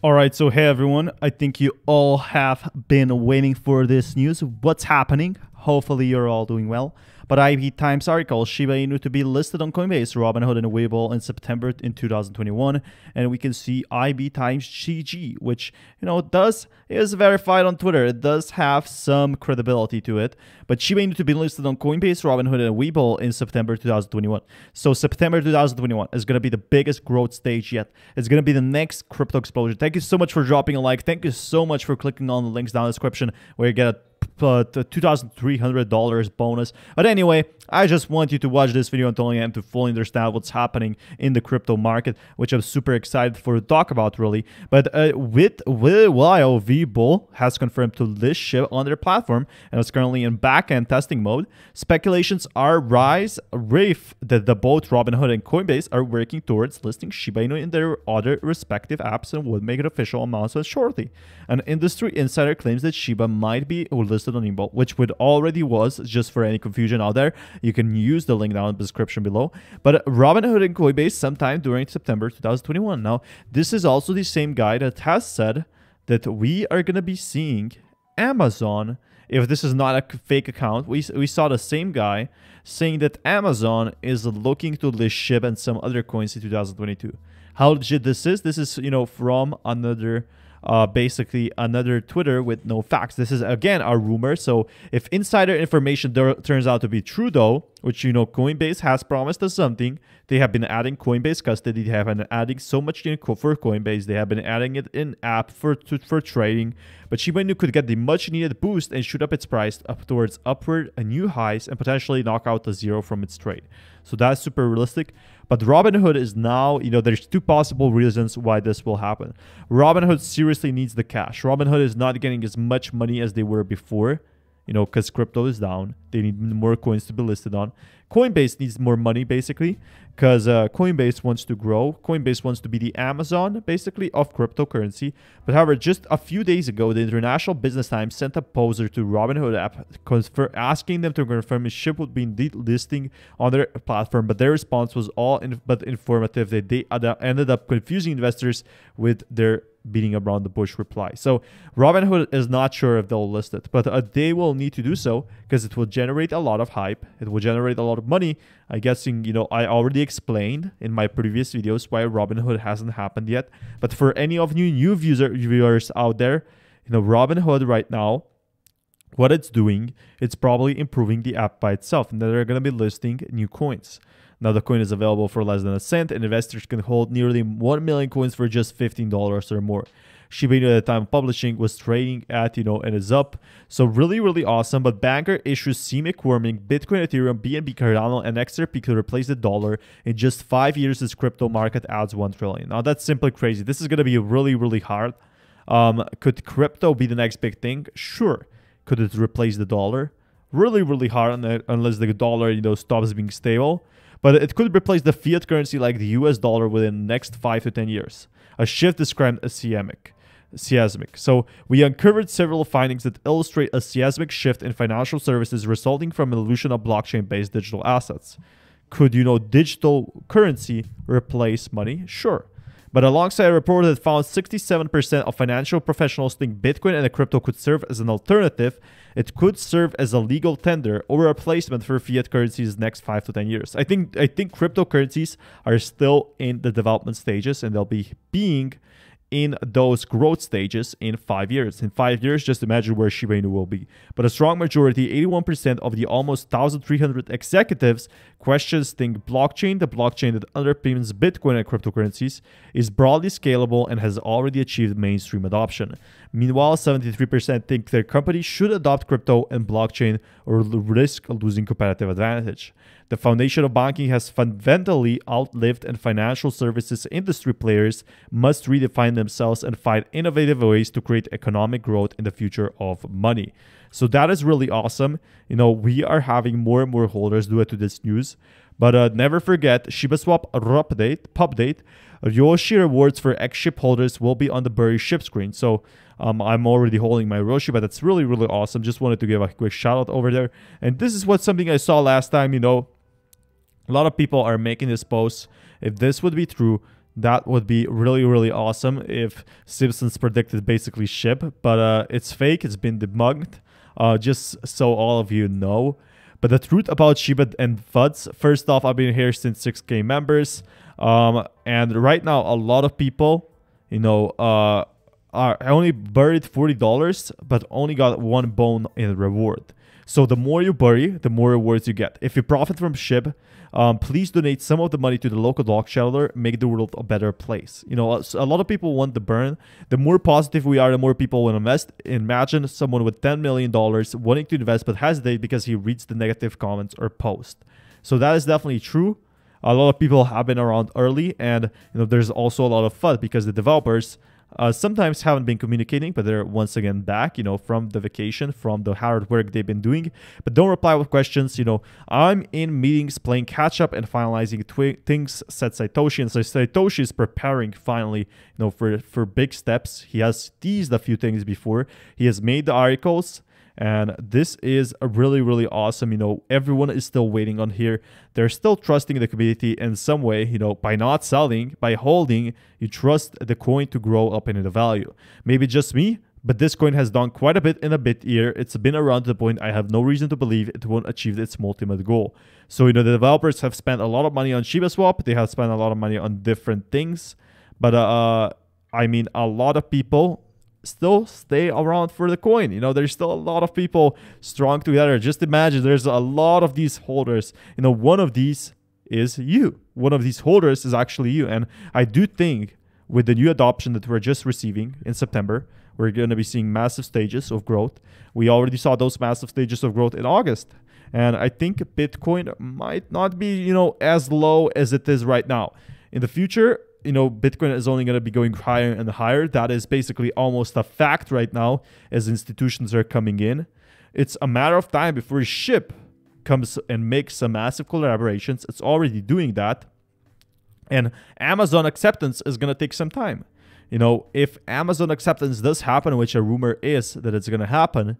All right, so hey everyone, I think you all have been waiting for this news. What's happening? Hopefully, you're all doing well. But IB Times article Shiba Inu to be listed on Coinbase, Robinhood, and Webull in September in 2021, and we can see IB Times GG, which you know does is verified on Twitter. It does have some credibility to it. But Shiba Inu to be listed on Coinbase, Robinhood, and Webull in September 2021. So September 2021 is going to be the biggest growth stage yet. It's going to be the next crypto explosion. Thank you so much for dropping a like. Thank you so much for clicking on the links down in the description where you get a uh, $2,300 bonus. But anyway, I just want you to watch this video until the end to fully understand what's happening in the crypto market, which I'm super excited for to talk about really. But uh, with, with while Webull has confirmed to list SHIB on their platform and is currently in backend testing mode, speculations are rise rife that the both Robinhood and Coinbase are working towards listing Shiba Inu in their other respective apps and will make an official announcement shortly. An industry insider claims that Shiba might be listed on Webull, which would already was just for any confusion out there. You can use the link down in the description below. But Robinhood and Coinbase sometime during September 2021. Now, this is also the same guy that has said that we are going to be seeing Amazon. If this is not a fake account, we, we saw the same guy saying that Amazon is looking to list SHIB and some other coins in 2022. How legit this is? This is, you know, from another uh, basically another Twitter with no facts. This is again a rumor. So if insider information turns out to be true, though, which you know Coinbase has promised us something, they have been adding Coinbase custody. They have been adding so much for Coinbase. They have been adding it in app for to, for trading. But Shiba Inu could get the much needed boost and shoot up its price up towards upward and new highs and potentially knock out the zero from its trade. So that's super realistic. But Robinhood is now, you know, there's two possible reasons why this will happen. Robinhood seriously needs the cash. Robinhood is not getting as much money as they were before you know, because crypto is down. They need more coins to be listed on. Coinbase needs more money, basically, because uh, Coinbase wants to grow. Coinbase wants to be the Amazon, basically, of cryptocurrency. But however, just a few days ago, the International Business Times sent a poster to Robinhood app asking them to confirm if SHIB would be indeed listing on their platform. But their response was all in, but informative. That they ended up confusing investors with their beating around the bush reply. So Robinhood is not sure if they'll list it, but uh, they will need to do so because it will generate a lot of hype. It will generate a lot of money. I guessing, you know, I already explained in my previous videos why Robinhood hasn't happened yet. But for any of you new user, viewers out there, you know, Robinhood right now, what it's doing, it's probably improving the app by itself. And they're going to be listing new coins. Now the coin is available for less than a cent, and investors can hold nearly 1 million coins for just $15 or more. Shiba Inu at the time of publishing was trading at, you know, and is up. So really, really awesome. But banker issues seem warming. Bitcoin, Ethereum, BNB, Cardano, and XRP could replace the dollar in just five years as crypto market adds 1 trillion. Now that's simply crazy. This is going to be really, really hard. Um, could crypto be the next big thing? Sure. Could it replace the dollar? Really, really hard unless the dollar, you know, stops being stable but it could replace the fiat currency like the US dollar within the next 5 to 10 years. A shift described as seismic. Seismic. So we uncovered several findings that illustrate a seismic shift in financial services resulting from evolution of blockchain-based digital assets. Could you know digital currency replace money? Sure. But alongside a report that found 67% of financial professionals think Bitcoin and a crypto could serve as an alternative, it could serve as a legal tender or a replacement for fiat currencies next five to 10 years. I think I think cryptocurrencies are still in the development stages and they'll be being in those growth stages in five years. In five years, just imagine where Shiba Inu will be. But a strong majority, 81% of the almost 1,300 executives questions think blockchain, the blockchain that underpins Bitcoin and cryptocurrencies, is broadly scalable and has already achieved mainstream adoption. Meanwhile, 73% think their company should adopt crypto and blockchain or risk losing competitive advantage. The foundation of banking has fundamentally outlived, and financial services industry players must redefine themselves and find innovative ways to create economic growth in the future of money. So that is really awesome. You know, we are having more and more holders due to this news. But uh, never forget, ShibaSwap update, pub date, Yoshi rewards for xSHIB holders will be on the Bury SHIB screen. So um, I'm already holding my Roshi, but that's really, really awesome. Just wanted to give a quick shout out over there. And this is what something I saw last time, you know, a lot of people are making this post. If this would be true, That would be really, really awesome if Simpsons predicted basically SHIB, but uh, it's fake. It's been debunked. Uh, just so all of you know. But the truth about Shiba and FUDs, first off, I've been here since 6k members. Um, and right now, a lot of people, you know, uh, are only buried $40, but only got one bone in reward. So the more you bury, the more rewards you get. If you profit from SHIB, um, please donate some of the money to the local dog shelter. Make the world a better place. You know, a lot of people want the burn. The more positive we are, the more people will invest. Imagine someone with $10 million wanting to invest but hesitate because he reads the negative comments or post. So that is definitely true. A lot of people have been around early, and you know, there's also a lot of fun because the developers uh, sometimes haven't been communicating, but they're once again back, you know, from the vacation, from the hard work they've been doing. But don't reply with questions. You know, I'm in meetings playing catch up and finalizing twi- things, said Shytoshi. And so Shytoshi is preparing finally, you know, for, for big steps. He has teased a few things before. He has made the articles. And this is a really, really awesome. You know, everyone is still waiting on here. They're still trusting the community in some way, you know, by not selling, by holding, you trust the coin to grow up in the value. Maybe just me, but this coin has done quite a bit in a bit year. It's been around to the point I have no reason to believe it won't achieve its ultimate goal. So, you know, the developers have spent a lot of money on Shiba Swap. They have spent a lot of money on different things. But, uh, I mean, a lot of people still stay around for the coin. You know, there's still a lot of people strong together. Just imagine there's a lot of these holders. You know, one of these is you. One of these holders is actually you. And I do think with the new adoption that we're just receiving in September, we're going to be seeing massive stages of growth. We already saw those massive stages of growth in August. And I think Bitcoin might not be, you know, as low as it is right now. In the future, you know, Bitcoin is only going to be going higher and higher. That is basically almost a fact right now as institutions are coming in. It's a matter of time before SHIB comes and makes some massive collaborations. It's already doing that. And Amazon acceptance is going to take some time. You know, if Amazon acceptance does happen, which a rumor is that it's going to happen,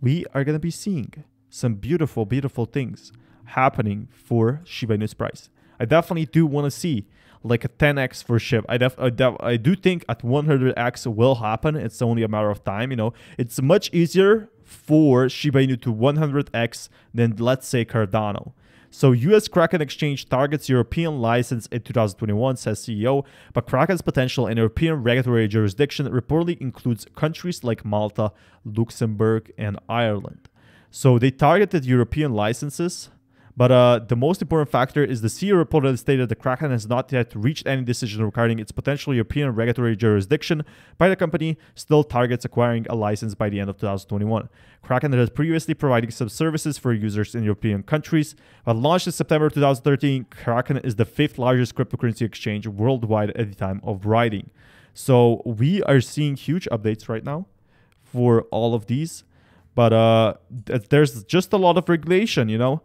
we are going to be seeing some beautiful, beautiful things happening for Shiba Inu's price. I definitely do want to see like a 10x for SHIB. I def, I, def, I do think at 100x will happen. It's only a matter of time. You know, it's much easier for Shiba Inu to 100x than let's say Cardano. So US Kraken Exchange targets European license in 2021, says CEO, but Kraken's potential in European regulatory jurisdiction reportedly includes countries like Malta, Luxembourg, and Ireland. So they targeted European licenses but uh, the most important factor is the CEO reportedly stated the Kraken has not yet reached any decision regarding its potential European regulatory jurisdiction, by the company still targets acquiring a license by the end of 2021. Kraken has previously provided some services for users in European countries. But launched in September 2013, Kraken is the fifth largest cryptocurrency exchange worldwide at the time of writing. So we are seeing huge updates right now for all of these. But uh, there's just a lot of regulation, you know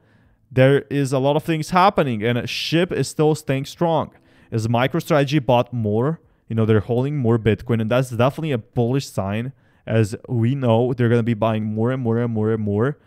there is a lot of things happening and SHIB is still staying strong. As MicroStrategy bought more, you know, they're holding more Bitcoin, and that's definitely a bullish sign. As we know, they're going to be buying more and more and more and more.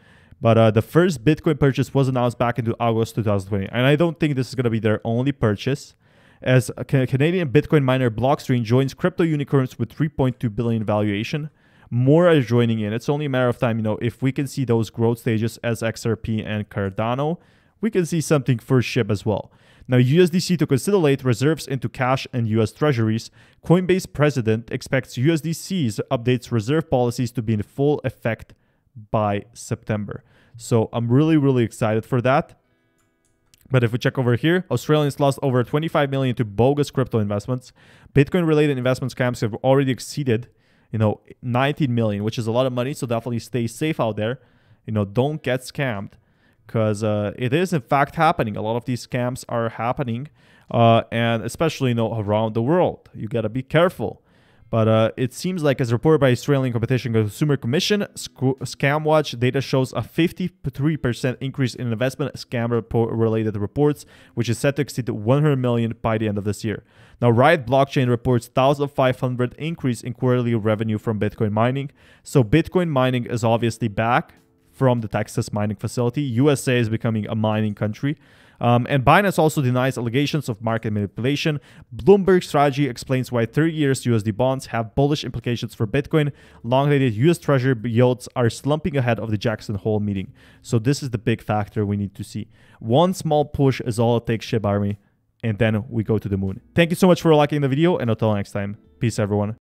But uh, the first Bitcoin purchase was announced back into August 2020, and I don't think this is going to be their only purchase. As a Canadian Bitcoin miner Blockstream joins crypto unicorns with 3.2 billion valuation, more are joining in. It's only a matter of time. You know, if we can see those growth stages as XRP and Cardano, we can see something for SHIB as well. Now, USDC to consolidate reserves into cash and US treasuries. Coinbase president expects USDC's updates reserve policies to be in full effect by September. So I'm really, really excited for that. But if we check over here, Australians lost over 25 million to bogus crypto investments. Bitcoin related investment scams have already exceeded you know 19 million which is a lot of money so definitely stay safe out there. You know don't get scammed because uh, it is in fact happening. A lot of these scams are happening uh, and especially you know around the world. You got to be careful but uh, it seems like, as reported by Australian Competition Consumer Commission, ScamWatch data shows a 53% increase in investment scam related reports, which is set to exceed 100 million by the end of this year. Now, Riot Blockchain reports 1,500 increase in quarterly revenue from Bitcoin mining. So Bitcoin mining is obviously back from the Texas mining facility. USA is becoming a mining country. Um, and Binance also denies allegations of market manipulation. Bloomberg Strategy explains why 30 years USD bonds have bullish implications for Bitcoin. Long dated US Treasury yields are slumping ahead of the Jackson Hole meeting. So, this is the big factor we need to see. One small push is all it takes, SHIB Army, and then we go to the moon. Thank you so much for liking the video, and until next time, peace, everyone.